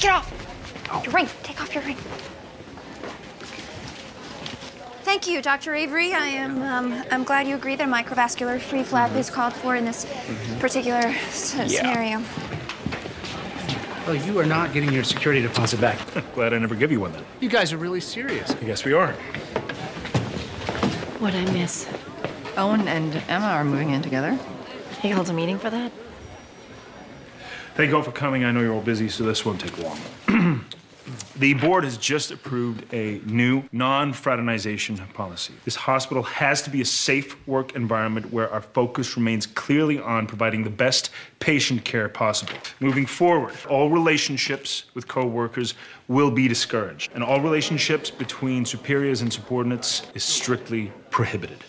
Take it off. Your ring. Take off your ring. Thank you, Dr. Avery. I am um, I'm glad you agree that a microvascular free flap is called for in this particular s- scenario. Well, you are not getting your security deposit back. Glad I never give you one then. You guys are really serious. I guess we are. What'd I miss? Owen and Emma are moving in together. He holds a meeting for that? Thank you all for coming. I know you're all busy, so this won't take long. the board has just approved a new non-fraternization policy. This hospital has to be a safe work environment where our focus remains clearly on providing the best patient care possible. Moving forward, all relationships with co workers will be discouraged, and all relationships between superiors and subordinates is strictly prohibited.